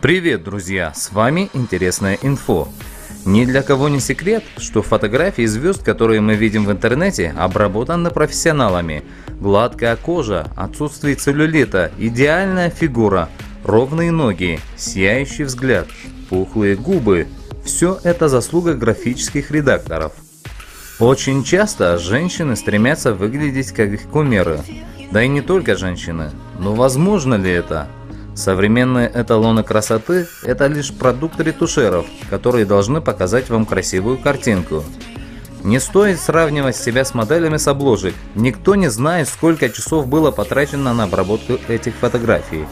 Привет, друзья! С вами Интересная инфо. Ни для кого не секрет, что фотографии звезд, которые мы видим в интернете, обработаны профессионалами. Гладкая кожа, отсутствие целлюлита, идеальная фигура, ровные ноги, сияющий взгляд, пухлые губы – все это заслуга графических редакторов. Очень часто женщины стремятся выглядеть как их кумиры. Да и не только женщины. Но возможно ли это? Современные эталоны красоты – это лишь продукт ретушеров, которые должны показать вам красивую картинку. Не стоит сравнивать себя с моделями с обложек. Никто не знает, сколько часов было потрачено на обработку этих фотографий.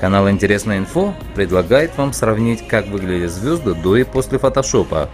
Канал Интересная инфо предлагает вам сравнить, как выглядят звезды до и после фотошопа.